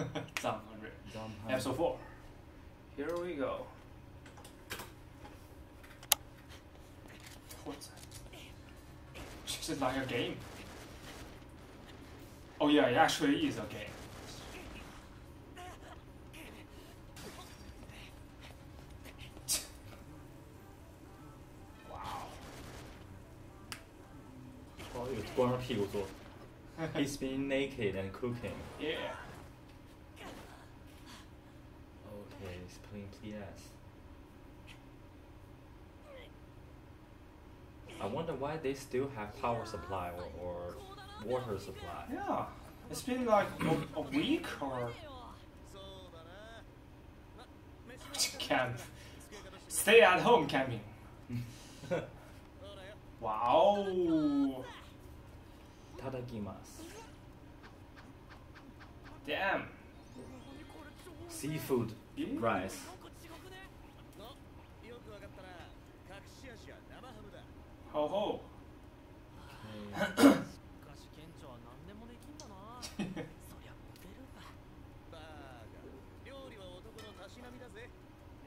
Zom 100. Zom 100. Episode 4. Here we go. What's that? This is like a game. Oh yeah, it actually is a game. Wow. Oh, you're 光着屁股做. He's been naked and cooking. Yeah. He's playing PS. I wonder why they still have power supply or, or water supply. Yeah. It's been like a, a week or camp. Stay at home camping. Wow. Tadakimasu. Damn. Seafood rice. Ho ho.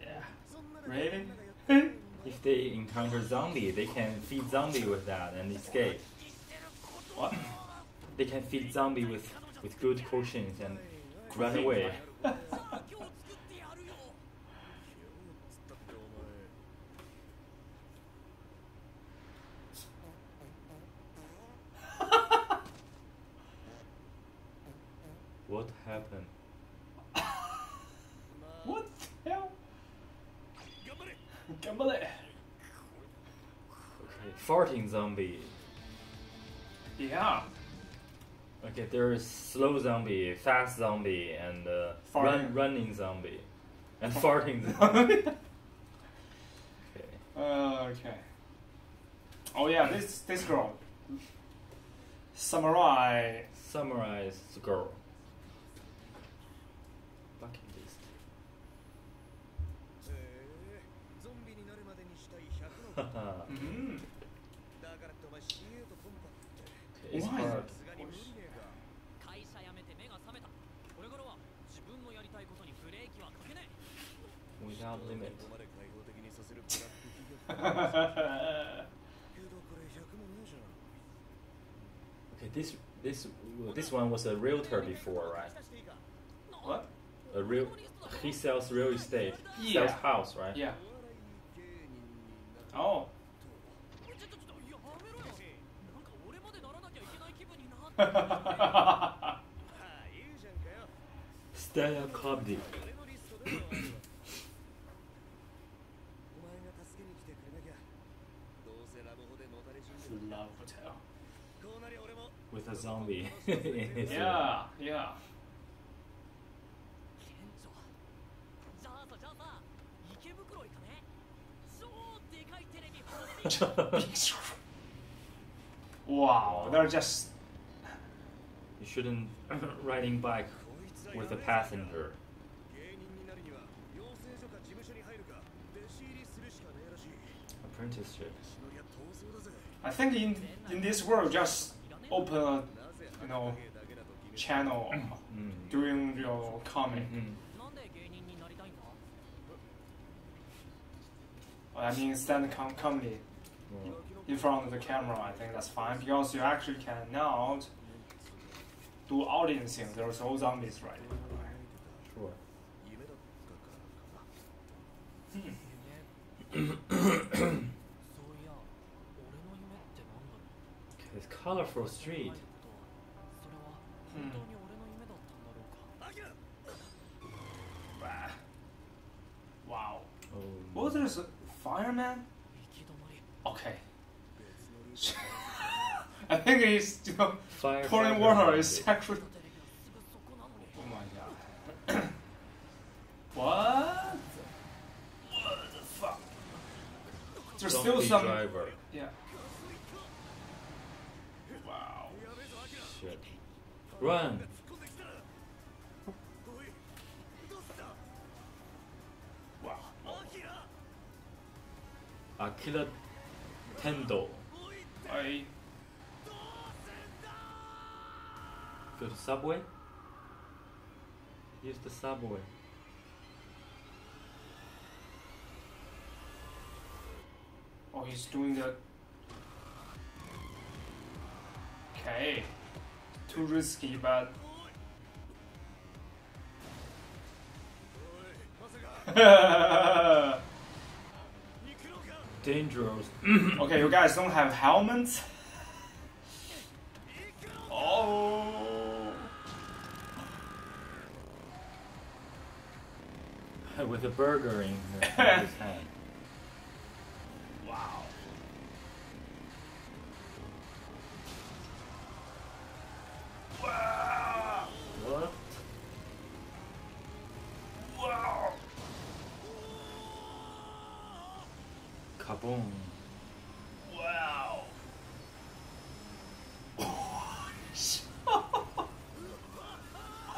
Yeah. Raven? if they encounter zombie, they can feed zombie with that and escape. What? They can feed zombie with, with good potions and run away. there's slow zombie, fast zombie, and uh, run, running zombie, and farting zombie. okay. Uh, okay. Oh yeah, this this girl. Samurai. Samurai girl. Bucket mm -hmm. Why? limit. okay, this this this one was a realtor before, right? What? A real he sells real estate, yeah. sells house, right? Yeah. Oh. Stand up. yeah, yeah. wow, they're just. You shouldn't riding bike with a passenger. Apprenticeship. I think in in this world, just open, you know, channel mm. during your comic. Mm-hmm. I mean, stand com- comedy in front of the camera. I think that's fine because you actually cannot do audiencing. There's no zombies right. Sure. Hmm. This colorful street. それは本当に俺の夢だったんだろうか、アキラ Wow. Oh. What is a fireman? 行き止まり Okay. 別のルート I think it's you know Fire pouring fighter water is zombie. actually. テレビはすぐそこなのに Oh my god. what? What the fuck? There's still Zombie some. driver. Yeah. Run! Wow. Akira Tendo. I go to subway. Use the subway. Oh, he's doing that. Okay too risky, but... Dangerous. okay, you guys don't have helmets? oh! With a burger in his hand.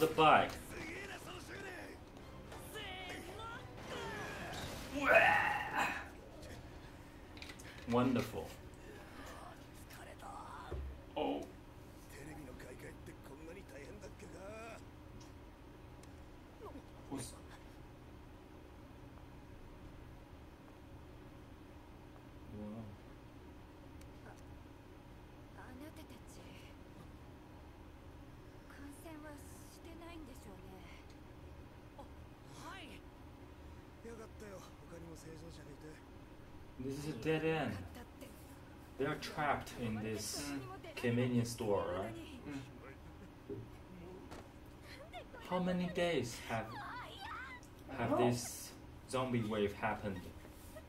the bike. Wonderful. dead end. だって They are trapped in this 何もでき convenience store, right? ない How many days have have this zombie wave happened?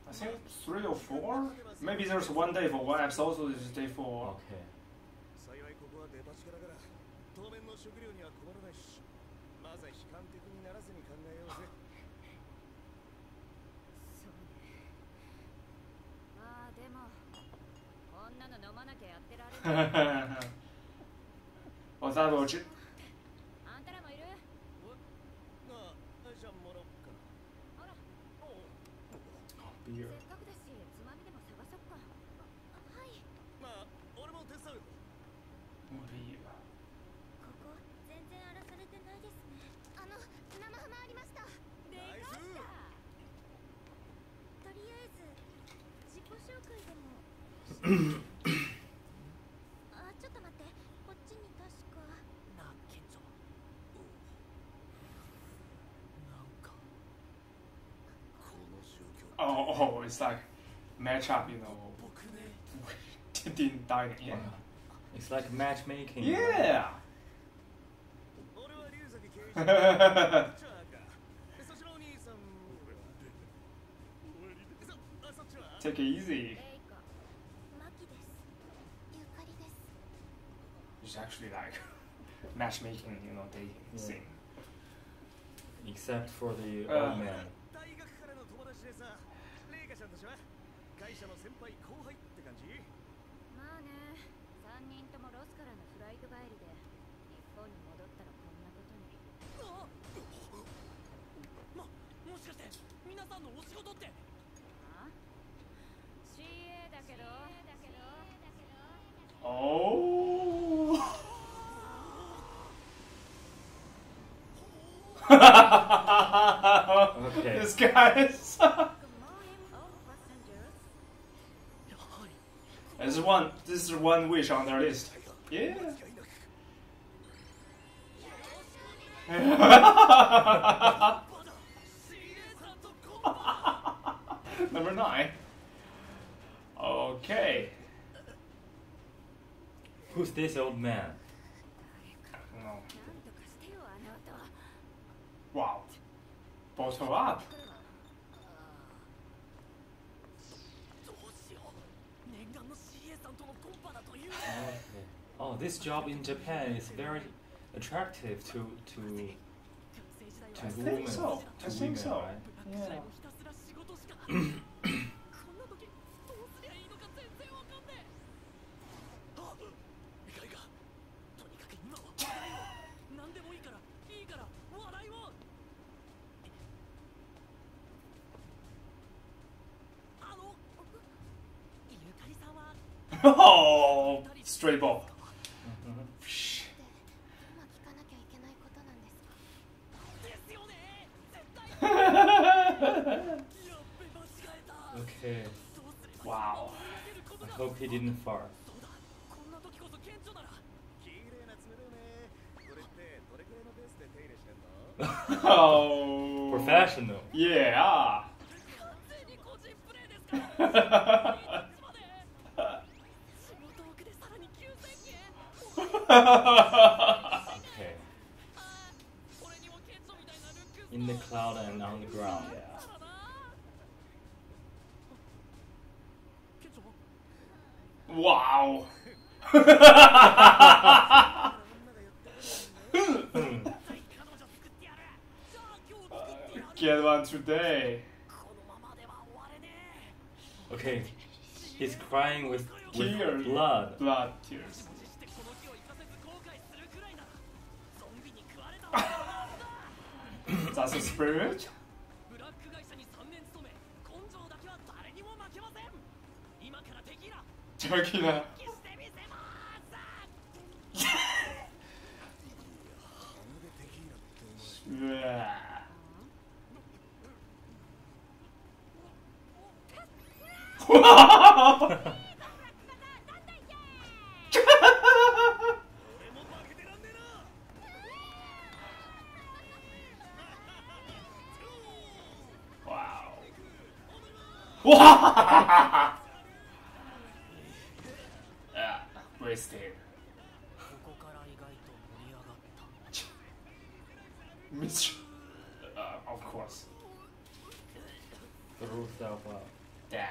I think three or four? Maybe there's one day for one episode, so this is day four. Okay. 幸いここはデパ地下だから当面の食料には困らないしまずは悲観的にならずに考えようぜ でもこんなの飲まなきゃやってられない。我在我知 oh, oh, it's like match up, you know, didn't die again. Wow. It's like matchmaking. Yeah. Take it easy. Matchmaking, you know, dating Yeah. scene. Except for the Uh. old man. 大学からの友達でさレイカちゃんたちは会社の先輩後輩って感じまあね3人ともロスからのフライト帰りで日本に戻ったらこんなことにあまもしかして皆さんのお仕事ってあ CA だけどだけど Oh! okay. This guy is. this is one. This is one wish on their list. Yeah. Number nine. Okay. Who's this old man? Oh, this job in Japan is very attractive to to to I women. Think so. To I women, think so. Right? Yeah. oh, stray ball. okay. Wow. I hope he didn't fart. in the cloud and on the ground. Yeah. Wow. Get one today. Okay, he's crying with, with tears. blood. Blood tears. さすスプブラック会社に3年勤め根性だけは誰にも負けません今からわあウここから意外と盛り上がったミッション of course あで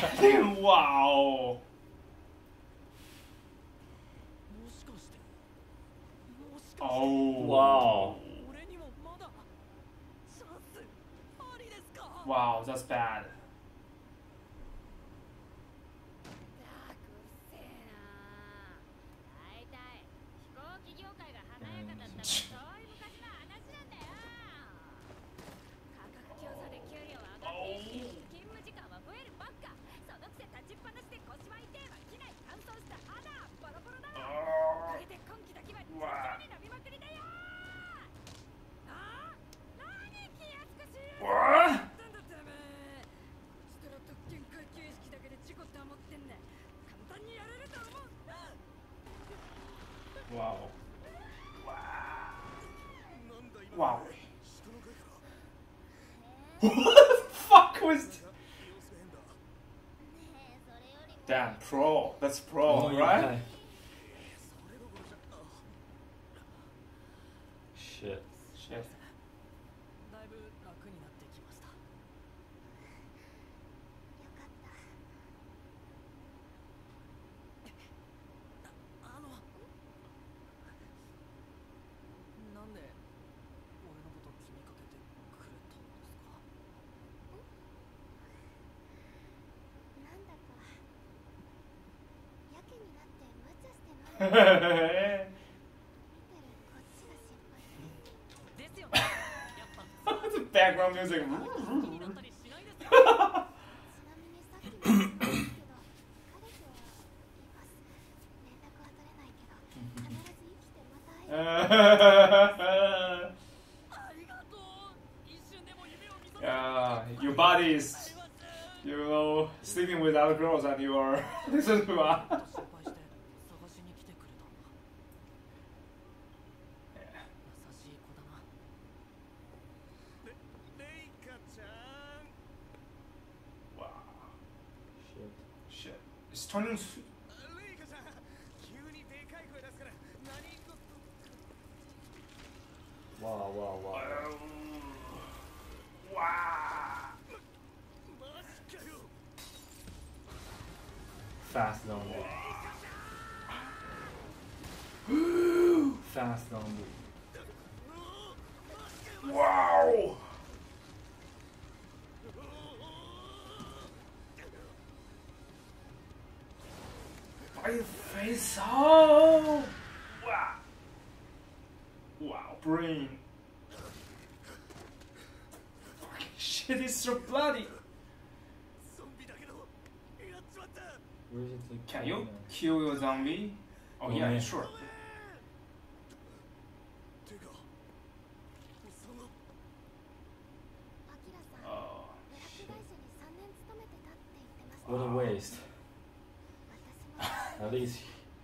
wow. Oh. Wow. Wow, that's bad. what the fuck was... Damn, pro. That's pro, oh, right? Yeah. Shit. Shit. it's a background music. yeah, your body is, you know, sleeping with other girls and you are listening to us. faster on. Wow! Are you face oh! Wow! Wow, brain! Fucking shit, is so bloody! Can you kill your zombie? Oh yeah, oh, sure.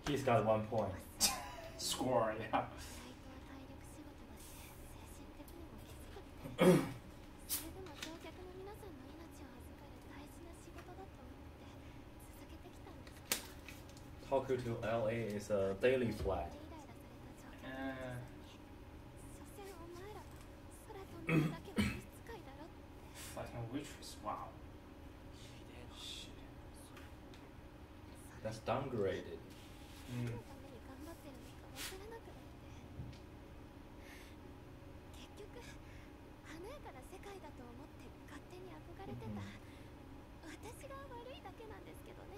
He's got one point. Score, yeah. Tokyo to LA is a daily flight. Fucking uh. waitress, wow. That's downgraded. 何 Mm. のために頑張ってるのかわからなくなって結局華やかな世界だと思って勝手に憧れてた、私が悪いだけなんですけどね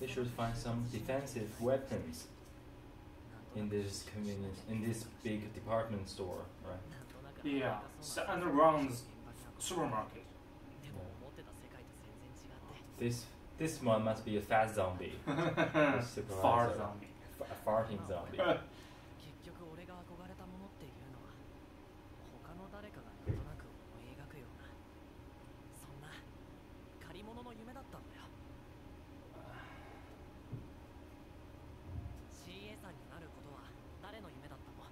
They should find some defensive weapons in this convenience in this big department store, right? Yeah, it's the underground supermarket. This this one must be a fast zombie. Far zombie. F- a farting zombie. 結局俺が憧れたものっていうのは他の誰かがなんとなく思い描くようなそんな借り物の夢だったんだよ CA さんになることは誰の夢だったの？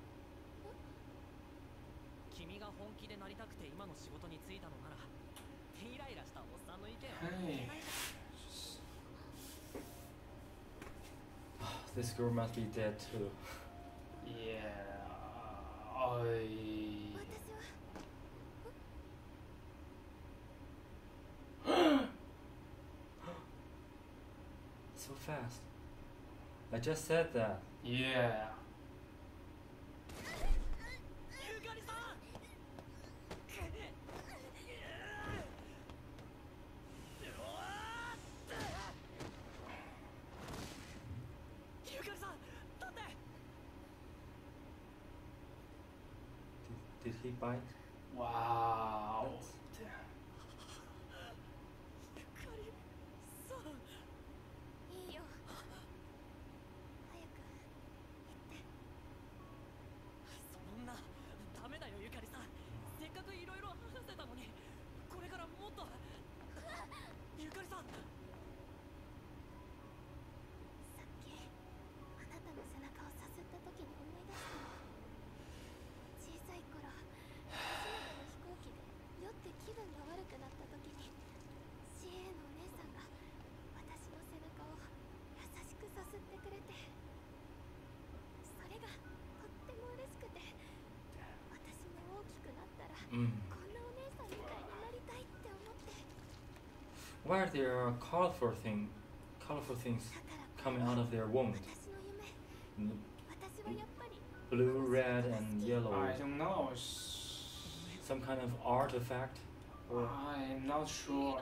君が本気でなりたくて今の仕事に就いたのなら Hey. This girl must be dead too. yeah. I. so fast. I just said that. Yeah. Bite? Wow. Damn. Why are there colorful thing, colorful things coming out of their womb? Blue, red, and yellow. I don't know. Some kind of artifact. I'm not sure.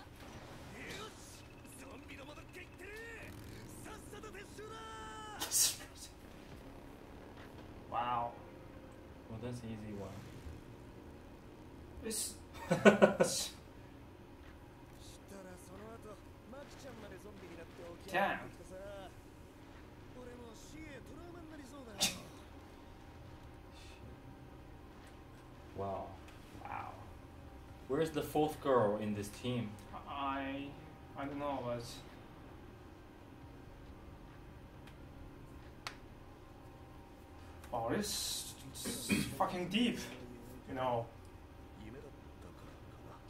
town. wow. Wow. Where's the fourth girl in this team? I... I don't know, but... Oh, it's is fucking deep, you know.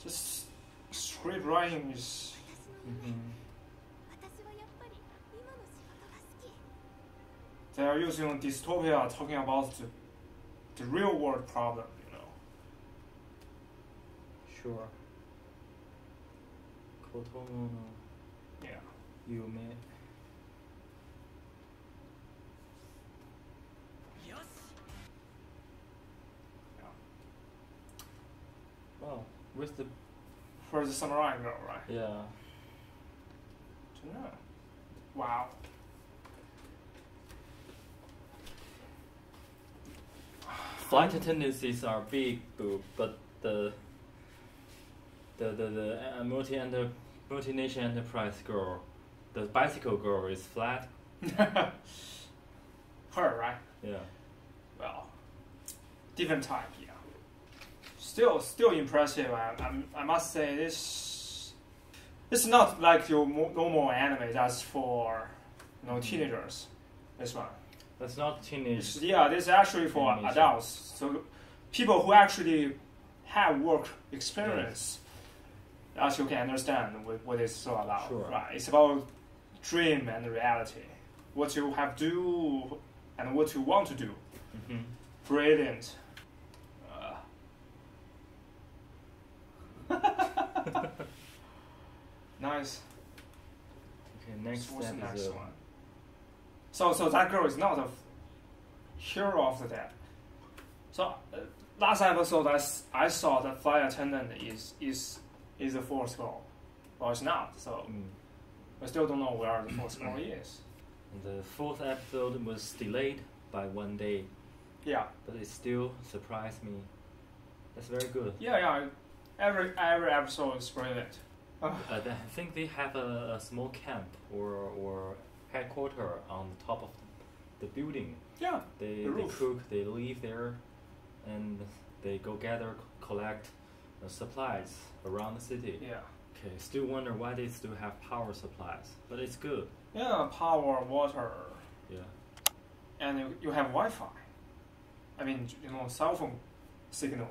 Just script writing is... Mm -hmm. They are using dystopia talking about the, the real world problem, you know. Sure. Kotomo no Yeah. Yume. よし Wow. Where's the. For the samurai girl, right? Yeah. Don't know. Wow. Flight tendencies are big, boo, but the. The, the, the uh, multi enter, multinational enterprise girl, the bicycle girl is flat. Her, right? Yeah. Well, different type, yeah. Still, still impressive. I, I'm, I must say this. It's not like your normal anime that's for, you know, teenagers. This one. That's not teenage. Yeah, this is actually for adults. So people who actually have work experience, as you can understand what, what it's all about. Sure. Right? It's about dream and reality. What you have to do and what you want to do. hmm Brilliant. Uh. nice. Okay, next So what's the step next is uh, one? So, so that girl is not a hero of the dead. So uh, last episode, I, s- I saw that flight attendant is is is the fourth girl. Well, it's not. So mm. I still don't know where the fourth girl is. The fourth episode was delayed by one day, Yeah, but it still surprised me. That's very good. yeah, yeah. Every every episode is brilliant. Uh, I think they have a, a small camp or or headquarter on the top of the building. yeah, They The they cook, they live there, and they go gather, collect uh, supplies around the city. yeah, Okay, still wonder why they still have power supplies, but it's good. yeah. Power, water, Yeah. and you, you have Wi-Fi. I mean, you know, cell phone signal